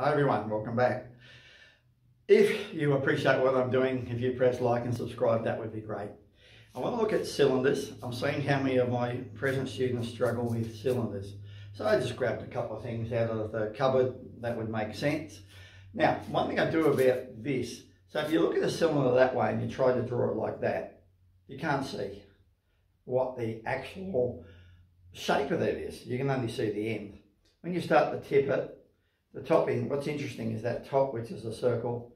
Hi everyone, welcome back. If you appreciate what I'm doing, if you press like and subscribe, that would be great. I want to look at cylinders. I'm seeing how many of my present students struggle with cylinders. So I just grabbed a couple of things out of the cupboard that would make sense. Now, one thing I do about this, so if you look at a cylinder that way and you try to draw it like that, you can't see what the actual shape of that is. You can only see the end. When you start to tip it, the top end, what's interesting is that top, which is a circle,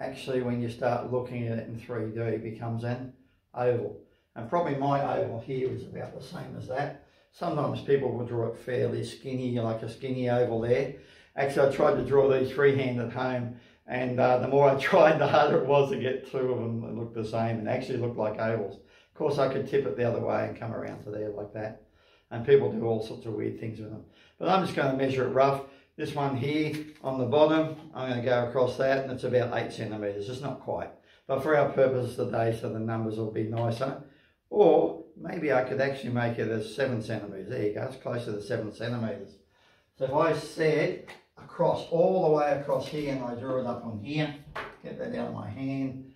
actually when you start looking at it in 3D, becomes an oval. And probably my oval here is about the same as that. Sometimes people will draw it fairly skinny, like a skinny oval there. Actually, I tried to draw these freehand at home, and uh, the more I tried, the harder it was to get two of them that looked the same and actually looked like ovals. Of course, I could tip it the other way and come around to there like that. And people do all sorts of weird things with them. But I'm just going to measure it rough. This one here on the bottom, I'm going to go across that and it's about eight centimetres. It's not quite. But for our purposes today, so the numbers will be nicer. Or maybe I could actually make it as seven centimetres. There you go, it's closer to seven centimetres. So if I said across, all the way across here, and I drew it up on here, get that out of my hand,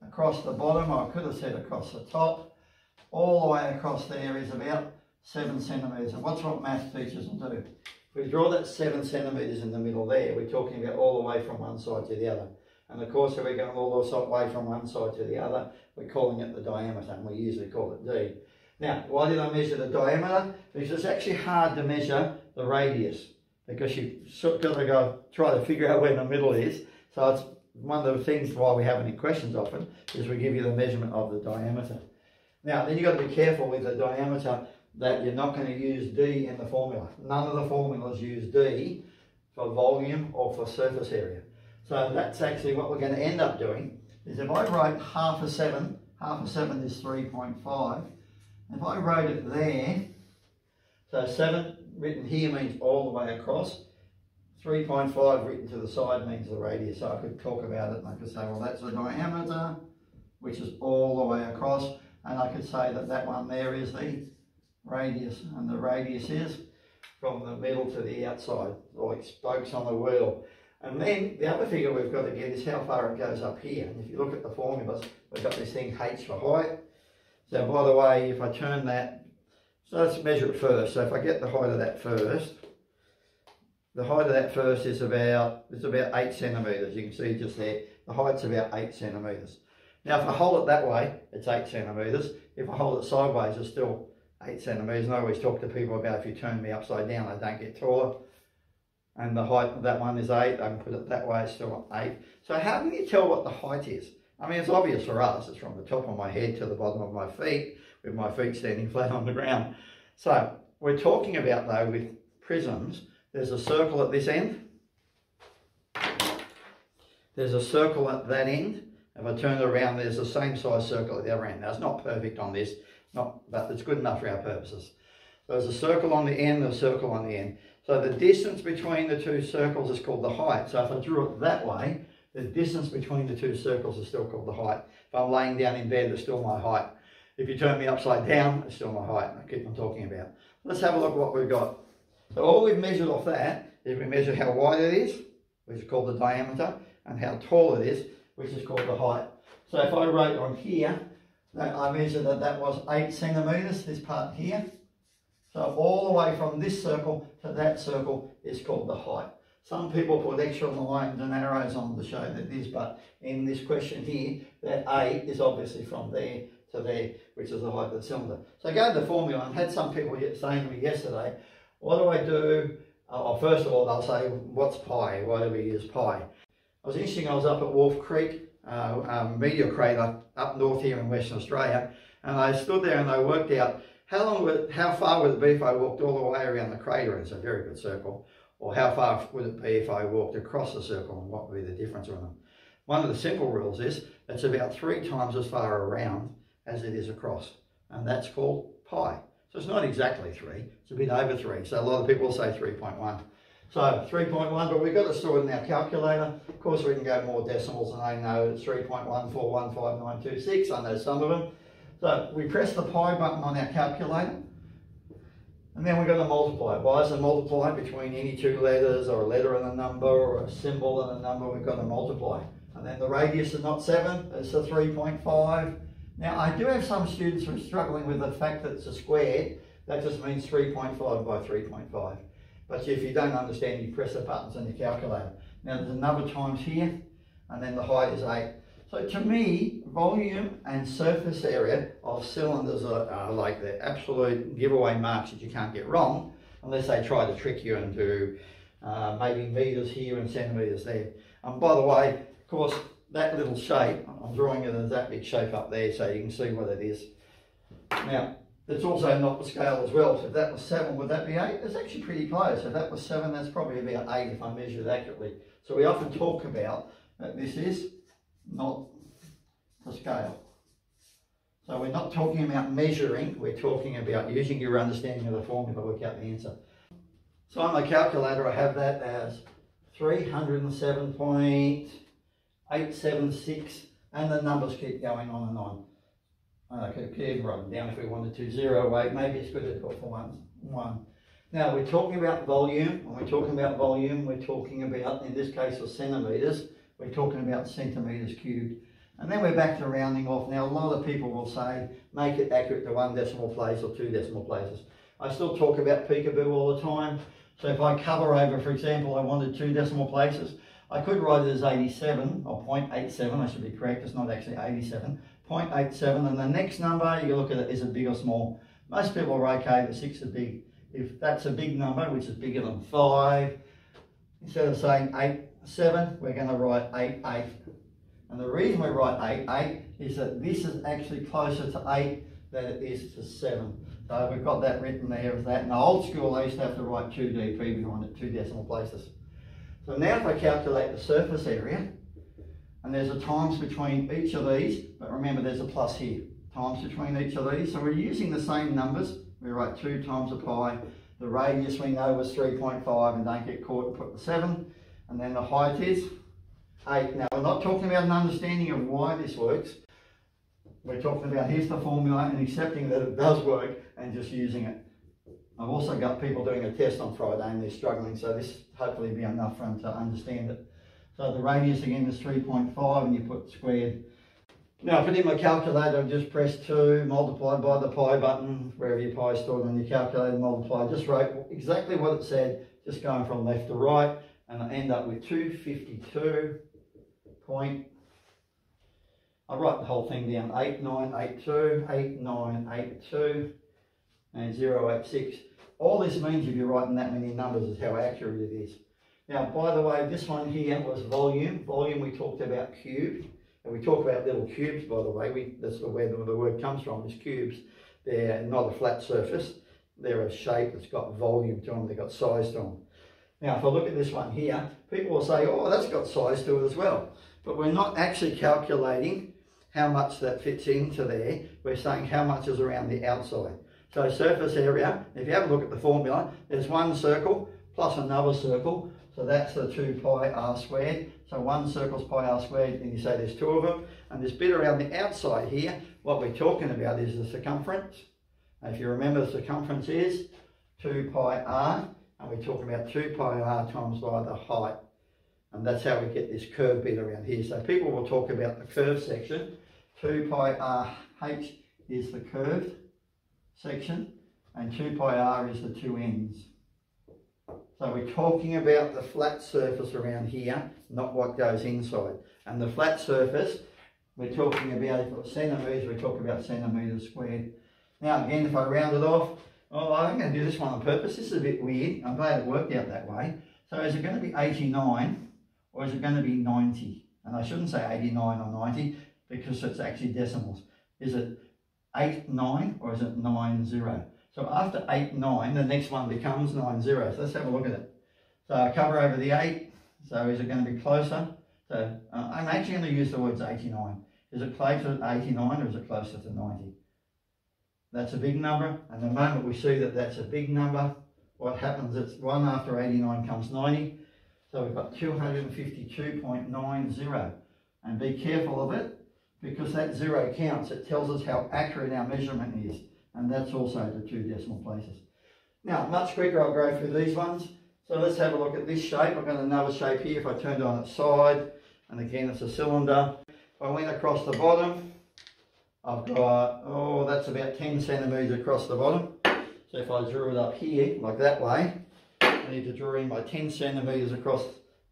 across the bottom, I could have said across the top, all the way across there is about seven centimetres. And what's what math teachers will do? We draw that seven centimetres in the middle there, we're talking about all the way from one side to the other. And of course, if we're going all the way from one side to the other, we're calling it the diameter, and we usually call it D. Now, why did I measure the diameter? Because it's actually hard to measure the radius, because you've got to go try to figure out where the middle is. So it's one of the things why we have any questions often, is we give you the measurement of the diameter. Now, then you've got to be careful with the diameter that you're not going to use D in the formula. None of the formulas use D for volume or for surface area. So that's actually what we're going to end up doing, is if I wrote half a 7, half a 7 is 3.5, if I wrote it there, so 7 written here means all the way across, 3.5 written to the side means the radius. So I could talk about it and I could say, well, that's the diameter, which is all the way across. And I could say that that one there is the radius, and the radius is from the middle to the outside, like spokes on the wheel. And then the other figure we've got to get is how far it goes up here. And if you look at the formulas, we've got this thing H for height. So by the way, if I turn that, so let's measure it first. So if I get the height of that first, the height of that first is about, it's about eight centimetres. You can see just there, the height's about eight centimetres. Now if I hold it that way, it's eight centimetres. If I hold it sideways, it's still eight centimetres. And I always talk to people about if you turn me upside down, I don't get taller. And the height of that one is eight. I can put it that way, it's still eight. So how can you tell what the height is? I mean, it's obvious for us. It's from the top of my head to the bottom of my feet, with my feet standing flat on the ground. So we're talking about, though, with prisms, there's a circle at this end. There's a circle at that end. If I turn it around, there's the same size circle at the other end. Now, it's not perfect on this, not, but it's good enough for our purposes. There's a circle on the end, a circle on the end. So the distance between the two circles is called the height. So if I drew it that way, the distance between the two circles is still called the height. If I'm laying down in bed, it's still my height. If you turn me upside down, it's still my height. I keep on talking about. Let's have a look at what we've got. So all we've measured off that is we measure how wide it is, which is called the diameter, and how tall it is, which is called the height. So if I wrote on here, that I measured that that was 8 centimetres, this part here. So all the way from this circle to that circle is called the height. Some people put extra lines and arrows on to show that it is, but in this question here, that A is obviously from there to there, which is the height of the cylinder. So I go to the formula and had some people saying to me yesterday, what do I do? Uh, well, first of all, they'll say, what's pi? Why do we use pi? I was interesting, I was up at Wolfe Creek, uh, um, meteor crater up north here in Western Australia, and I stood there and I worked out how long would, how far would it be if I walked all the way around the crater? It's a very good circle. Or how far would it be if I walked across the circle and what would be the difference on them? One of the simple rules is it's about three times as far around as it is across. And that's called pi. So it's not exactly three, it's a bit over three. So a lot of people say 3.1. So 3.1, but we've got it in our calculator. Of course, we can go more decimals, and I know it's 3.1415926. I know some of them. So we press the pi button on our calculator, And then we're going to multiply. Why is it multiply between any two letters or a letter and a number or a symbol and a number? We've got to multiply. And then the radius is not 7, it's a 3.5. Now I do have some students who are struggling with the fact that it's a square. That just means 3.5 by 3.5. But if you don't understand, you press the buttons on your calculator. Now there's another times here, and then the height is 8. So to me, volume and surface area of cylinders are, are, like the absolute giveaway marks that you can't get wrong, unless they try to trick you into uh, maybe meters here and centimeters there. And by the way, of course, that little shape, I'm drawing it as that big shape up there so you can see what it is. Now, it's also not the scale as well. So if that was seven, would that be eight? It's actually pretty close. If that was seven, that's probably about eight if I measure it accurately. So we often talk about that this is not the scale. So we're not talking about measuring, we're talking about using your understanding of the formula to work out the answer. So on my calculator I have that as 307.876 and the numbers keep going on and on. I could have write down if we wanted to, zero, eight, maybe it's good to put for one, one. Now we're talking about volume, when we're talking about volume, we're talking about, in this case of centimetres, we're talking about centimetres cubed. And then we're back to rounding off. Now, a lot of people will say, make it accurate to one decimal place or two decimal places. I still talk about peekaboo all the time. So if I cover over, for example, I wanted two decimal places, I could write it as 87 or 0.87, I should be correct, it's not actually 87, 0.87, and the next number, you look at it, is it big or small? Most people are okay, the six are big. If that's a big number, which is bigger than five, instead of saying eight, seven, we're going to write eight, eight. And the reason we write 8, 8 is that this is actually closer to 8 than it is to 7. So we've got that written there as that. In the old school, they used to have to write 2 dp behind it, two decimal places. So now if I calculate the surface area, and there's a times between each of these, but remember there's a plus here, times between each of these. So we're using the same numbers. We write 2 times a pi. The radius we know was 3.5 and don't get caught and put the 7. And then the height is 8. Now, we're not talking about an understanding of why this works. We're talking about here's the formula and accepting that it does work and just using it. I've also got people doing a test on Friday and they're struggling, so this hopefully be enough for them to understand it. So the radius again is 3.5 and you put squared. Now, put in my calculator, I've just pressed 2, multiplied by the pi button, wherever your pi is stored on your calculator, multiply. Just wrote exactly what it said, just going from left to right, and I end up with 252 point. I write the whole thing down, 8982, 8982, and 086. All this means if you're writing that many numbers is how accurate it is. Now, by the way, this one here was volume. Volume we talked about cubed. And we talk about little cubes, by the way. We, that's where the, the word comes from, is cubes. They're not a flat surface. They're a shape that's got volume to them. They've got size to them. Now, if I look at this one here, people will say, oh, that's got size to it as well but we're not actually calculating how much that fits into there. We're saying how much is around the outside. So surface area, if you have a look at the formula, there's one circle plus another circle. So that's the 2 pi r squared. So one circle's pi r squared, and you say there's two of them. And this bit around the outside here, what we're talking about is the circumference. if you remember, the circumference is 2 pi r, and we're talking about 2 pi r times by the height. And that's how we get this curve bit around here. So people will talk about the curve section. 2 pi r h is the curved section and 2 pi r is the two ends. We're talking about the flat surface around here, not what goes inside. And the flat surface, we're talking about, if centimetres, we're talking about centimetres squared. Now again, if I round it off, oh, I'm going to do this one on purpose. This is a bit weird. I'm glad it worked out that way. So is it going to be 89 or is it going to be 90? And I shouldn't say 89 or 90 because it's actually decimals. Is it 8, 9 or is it 9, 0? So after 8, 9, the next one becomes 9, 0. So let's have a look at it. So I cover over the 8. So is it going to be closer? So uh, I'm actually going to use the words 89. Is it closer to 89 or is it closer to 90? That's a big number. And the moment we see that that's a big number, what happens is 1 after 89 comes 90. So we've got 252.90. And be careful of it because that zero counts. It tells us how accurate our measurement is. And that's also the two decimal places. Now, much quicker I'll go through these ones. So let's have a look at this shape. I've got another shape here. If I turned on its side, and again it's a cylinder. If I went across the bottom, I've got, oh, that's about 10 centimetres across the bottom. So if I drew it up here, like that way, I need to draw in my 10 centimetres across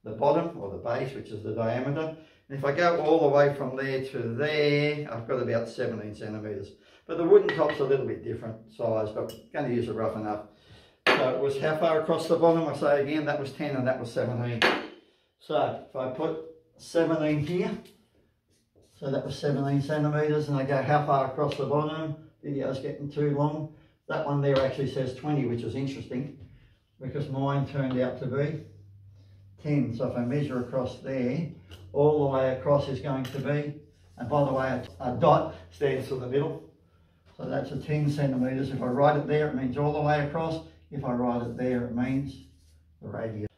the bottom, or the base, which is the diameter. And if I go all the way from there to there, I've got about 17 centimetres. But the wooden top's a little bit different size, but I'm going to use it rough enough. So it was how far across the bottom? I say again, that was 10 and that was 17. So if I put 17 here, so that was 17 centimetres, and I go how far across the bottom? Video's getting too long. That one there actually says 20, which is interesting, because mine turned out to be 10. So if I measure across there, all the way across is going to be, and by the way, a, dot stands for the middle. So that's a 10 centimetres. If I write it there, it means all the way across. If I write it there, it means the radius.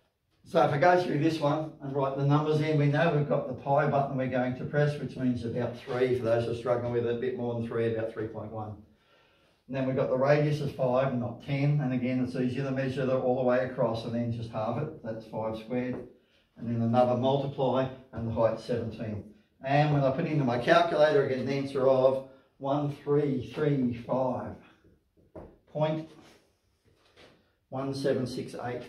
So if I go through this one and write the numbers in, we know we've got the pi button we're going to press, which means about 3 for those who are struggling with it, a bit more than 3, about 3.1. And then we've got the radius is 5, not 10. And again, it's easier to measure that all the way across and then just halve it. That's 5 squared. And then another multiply, and the height 17. And when I put into my calculator, I get an answer of 1335. Point 1768.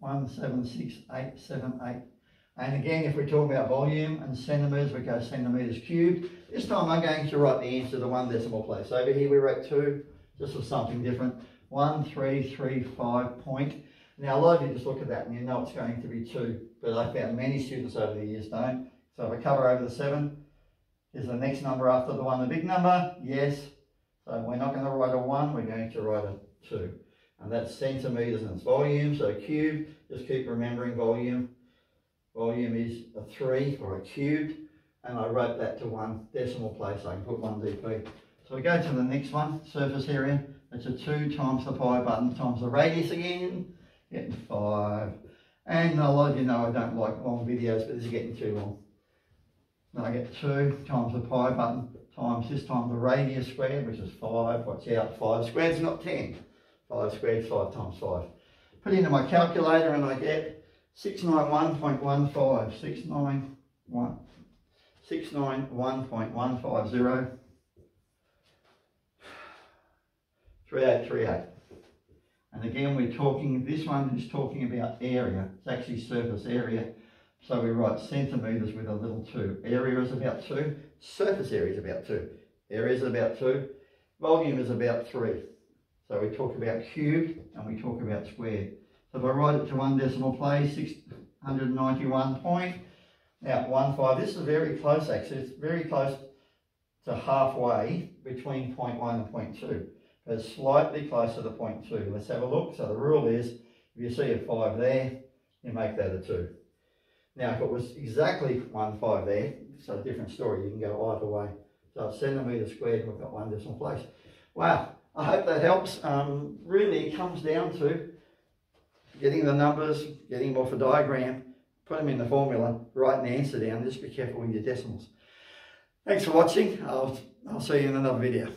176878. And again, if we're talking about volume and centimetres, we go centimetres cubed. This time I'm going to write the answer to one decimal place. Over here we wrote two, just for something different. 1335 point. Now a lot of you just look at that and you know it's going to be two, but I found many students over the years don't. So if I cover over the seven, is the next number after the one the big number? Yes. So we're not going to write a one, we're going to write a two. And that's centimetres and it's volume, so cube, just keep remembering volume. Volume is a three or a cubed, and I wrote that to one decimal place, I can put one dp. So we go to the next one, surface area. It's a two times the pi button times the radius again, getting five. And a lot of you know I don't like long videos, but this is getting too long. Then I get two times the pi button times this time the radius squared, which is five. Watch out, five squared is not 10. 5 squared, 5 times 5. Put into my calculator and I get 691.15, 691, 691.150, 3838. And again, we're talking, this one is talking about area. It's actually surface area. So we write centimetres with a little 2. Area is about 2. Surface area is about 2. Area is about 2. Volume is about 3. So we talk about cubed and we talk about squared. So if I write it to one decimal place, 691 point, now one five, this is very close actually, it's very close to halfway between point one and point two. But it's slightly closer to point two. Let's have a look. So the rule is, if you see a five there, you make that a two. Now if it was exactly one five there, it's a different story. You can go either way. So centimetre squared, we've got one decimal place. Wow, I hope that helps. Um, really, it comes down to getting the numbers, getting them off a diagram, put them in the formula, write an answer down. Just be careful with your decimals. Thanks for watching. I'll, I'll see you in another video.